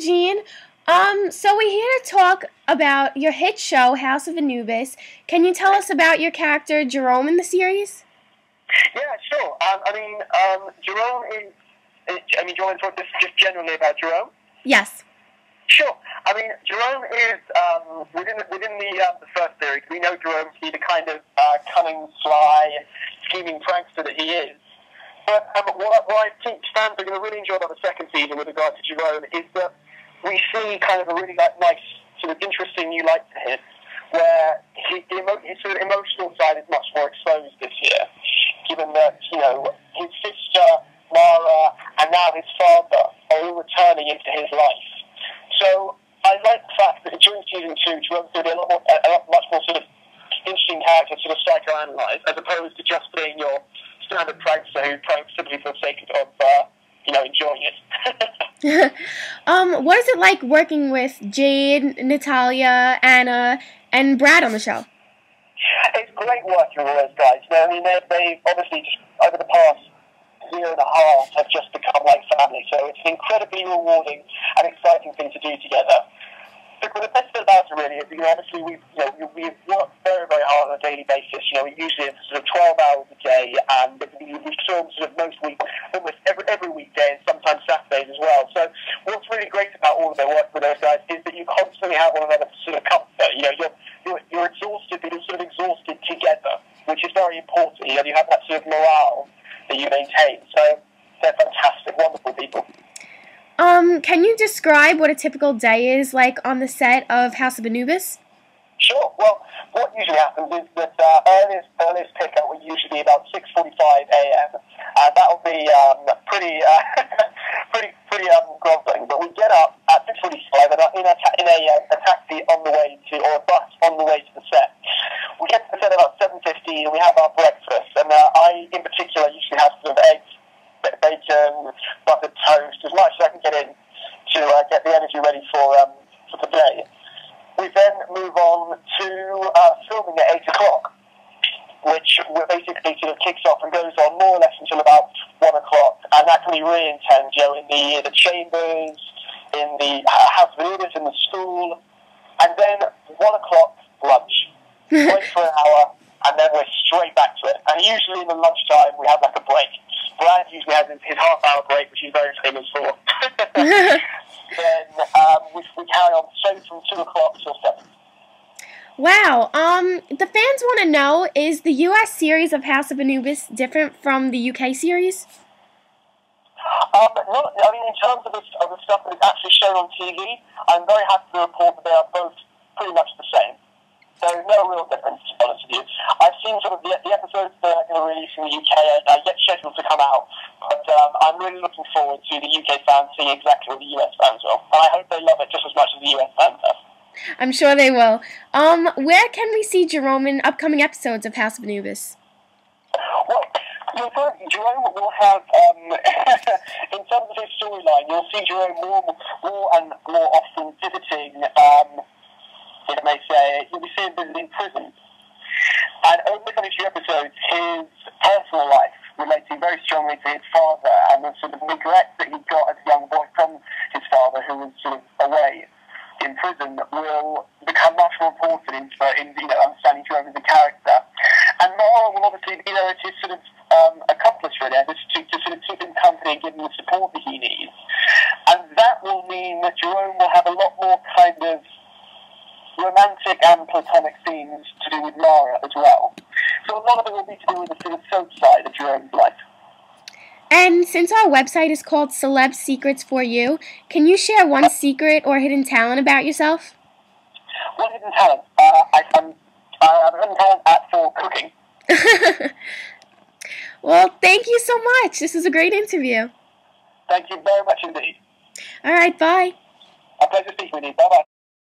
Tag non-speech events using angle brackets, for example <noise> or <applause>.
Jean. Um, so we're here to talk about your hit show, House of Anubis. Can you tell us about your character Jerome in the series? Yeah, sure. Um, I mean, um, Jerome is. I mean, do you want to talk this just generally about Jerome? Yes. Sure. I mean, Jerome is um, within within the uh, the first series. We know Jerome to be the kind of uh, cunning, sly, scheming prankster that he is. But um, what, what I think fans are going to really enjoy about the second season with regard to Jerome is that see kind of a really like, nice, sort of interesting new light to him, where he, emo- his sort of emotional side is much more exposed this year, given that you know his sister Mara and now his father are all returning into his life. So I like the fact that during season two, Jerome's going to be a lot more, a, lot, much more sort of interesting character to sort of psychoanalyze, as opposed to just being your standard prankster who pranks simply for the sake of, uh, you know, enjoying it. <laughs> <laughs> <laughs> um, what is it like working with Jade, Nathalia, Ana, and Brad on the show? It's great working with those guys. You know, I mean, they, they obviously just, over the past year and a half have just become like family. So it's an incredibly rewarding and exciting thing to do together. The best bit about it really is, you know, obviously we, you know, we, work very, very hard on a daily basis. You know, we usually have sort of 12 hours a day, and we, we film sort of most weeks, almost every, every weekday, and sometimes Saturdays as well. So what's really great about all of their work with those guys is that you constantly have one another sort of comfort. You know, you're, you're, you're exhausted, but you're sort of exhausted together, which is very important. You know, you have that sort of morale that you maintain. So they're fantastic. Can you describe what a typical day is like on the set of House of Anubis? Sure. Well, what usually happens is that uh, earliest earliest pickup will usually be about six forty-five a.m. and that'll be um, pretty uh, <laughs> pretty pretty um, grumbling. But we get up at six forty-five and are in a in a, uh, a taxi on the way to or a bus on the way to the set. We get to the set about seven fifteen and we have our breakfast. And uh, I, in particular, usually have sort of eggs bacon, buttered toast, as much as I can get in to uh, get the energy ready for um, for the day. We then move on to uh, filming at 8 o'clock, which basically sort of kicks off and goes on more or less until about 1 o'clock. And that can be really intense, you know, in the, uh, the chambers, in the uh, house of Anubis, in the school. And then 1 o'clock, lunch. <laughs> Wait for an hour, and then we're straight back to it. And usually in the lunchtime, we have like a break. Brad usually has his, his half hour break, which he's very famous for. then um, we, we carry on straight from 2 o'clock till 7. Wow. Um, the fans want to know is the U.S. series of House of Anubis different from the UK series? Um, not, I mean, in terms of the, of the stuff that is actually shown on TV, I'm very happy to report that they are both pretty much the same. There's no real difference, to be honest with you. I've seen sort of the, the episodes that are going to release in the UK are, are yet scheduled to come out, but um, I'm really looking forward to the UK fans seeing exactly what the US fans will. And I hope they love it just as much as the US fans have. I'm sure they will. Um, where can we see Jerome in upcoming episodes of House of Anubis? Well, Jerome will have, um, <laughs> in terms of his storyline, you'll see Jerome more, more and more often visiting um, may say, you'll be seeing him visiting prison. And over the coming few episodes, his personal life relating very strongly to his father and the sort of neglect that he got as a young boy from his father, who was sort of away in prison, will become much more important in, in you know, understanding Jerome as a character. And Mara will obviously be there his sort of um, accomplice, really, to, to sort of keep him company and give him the support that he needs. And that will mean that Jerome will have a lot more kind of romantic and platonic scenes to do with Mara as well. So a lot of it will be to do with the sort of soap side of Jerome's life. And since our website is called Celeb Secrets for You, can you share one secret or hidden talent about yourself? One hidden talent? Uh, I, I'm, I have a hidden talent at for cooking. <laughs> well, thank you so much. This is a great interview. Thank you very much indeed. All right, bye. A pleasure speaking with you. Bye bye.